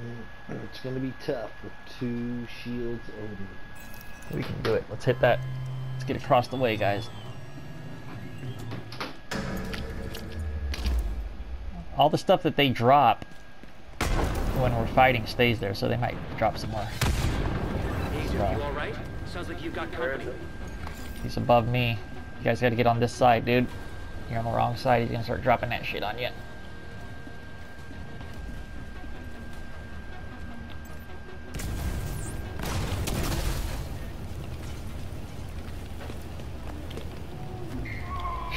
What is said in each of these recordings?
Mm. It's gonna be tough with two shields Odin. We can do it. Let's hit that. Let's get across the way, guys. All the stuff that they drop when we're fighting stays there, so they might drop some more. Azer, Right. you alright? Sounds like you've got company. He's above me. You guys gotta get on this side, dude. You're on the wrong side, he's gonna start dropping that shit on you.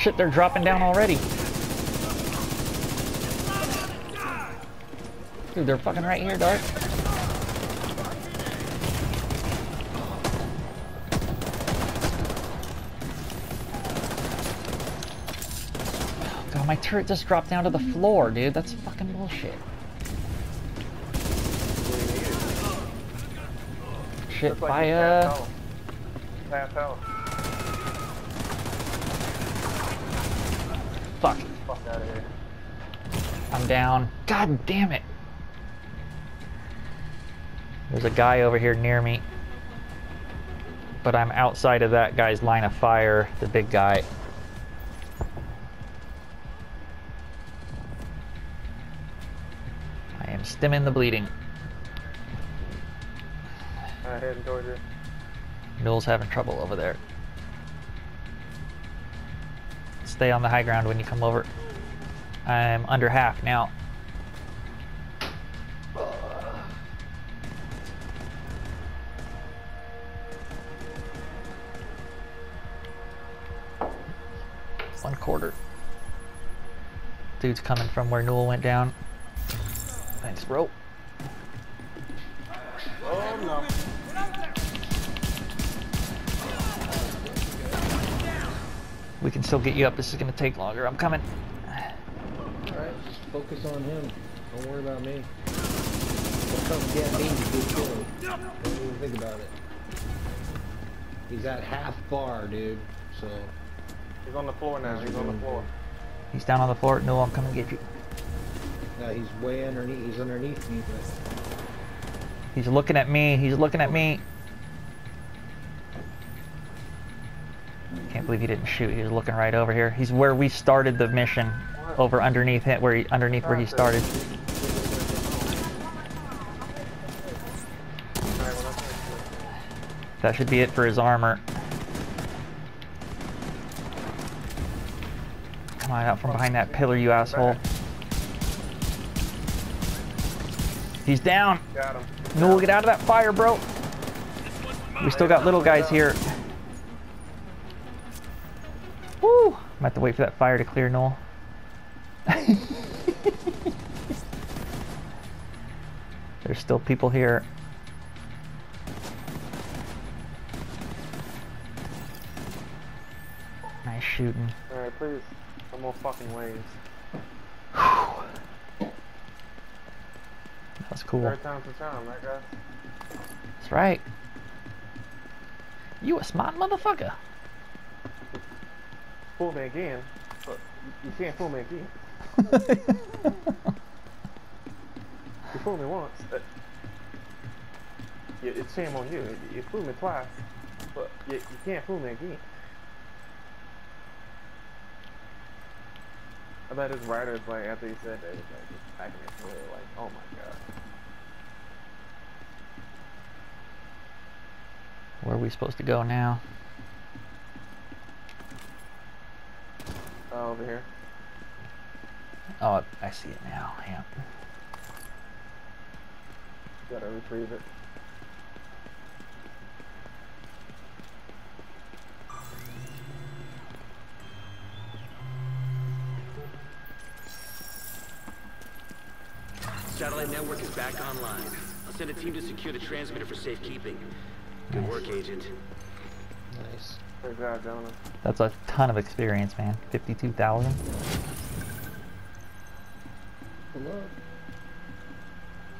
Shit, they're dropping down already. Dude, they're fucking right here, Dart. Oh, God, my turret just dropped down to the floor, dude. That's fucking bullshit. Shit, Looks like by you uh, passed out. Passed out. Fuck. Fuck out of here. I'm down. God damn it. There's a guy over here near me. But I'm outside of that guy's line of fire, the big guy. I am stemming the bleeding. Alright, heading towards you. Newell's having trouble over there. Stay on the high ground when you come over. I'm under half now. One quarter. Dude's coming from where Newell went down. Thanks, bro. We can still get you up. This is gonna take longer. I'm coming. Alright, focus on him. Don't worry about me. He'll come get me, good kill. Don't even think about it. He's at half bar, dude. So He's on the floor now. He's on the floor. He's down on the floor. No, I'm coming to get you. now he's way underneath. He's underneath me, but He's looking at me. He's looking at me. Can't believe he didn't shoot. He was looking right over here. He's where we started the mission, over underneath it, where he, underneath where he started. Alright, well that's it. That should be it for his armor. Come on out from behind that pillar, you asshole. He's down. Got him. Newell, get out of that fire, bro. We still got little guys here. Woo! I'm gonna have to wait for that fire to clear, Noel. There's still people here. Nice shooting. Alright, please. No more fucking waves. That's cool. Third time for time, right guys? That's right. You a smart motherfucker. Fool me again. But you can't fool me again. You fooled me once. But you, it's shame on you. You, you fooled me twice. But you, you can't fool me again. I bet his writers, like, after he said that, he was like, just packing his head, like, oh my god. Where are we supposed to go now? Oh, over here. Oh, I see it now. Yeah. Gotta retrieve it. Satellite network is back online. I'll send a team to secure the transmitter for safekeeping. Good work, Agent. nice. Good job, gentlemen. That's a ton of experience, man. 52,000. Hello.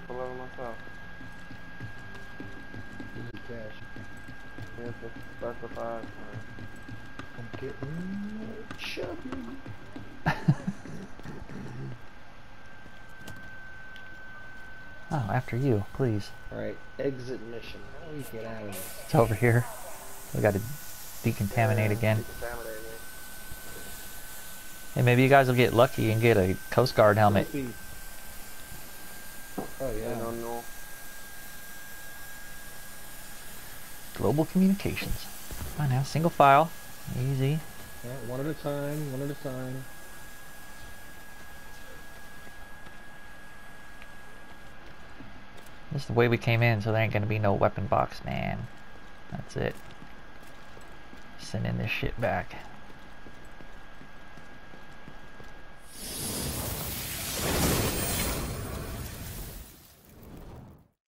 I love it myself. Easy cash. Yes, it's specified. man. I'm getting chubby. Oh, after you, please. Alright, exit mission. How do we get out of this? It's over here. We gotta decontaminate again. Decontaminate it. Hey, maybe you guys will get lucky and get a Coast Guard helmet. Must be- Oh I yeah. don't know. Global communications. Come on now, single file. Easy. Yeah, one at a time, one at a time. This is the way we came in, so there ain't gonna be no weapon box, man. That's it. Sending this shit back.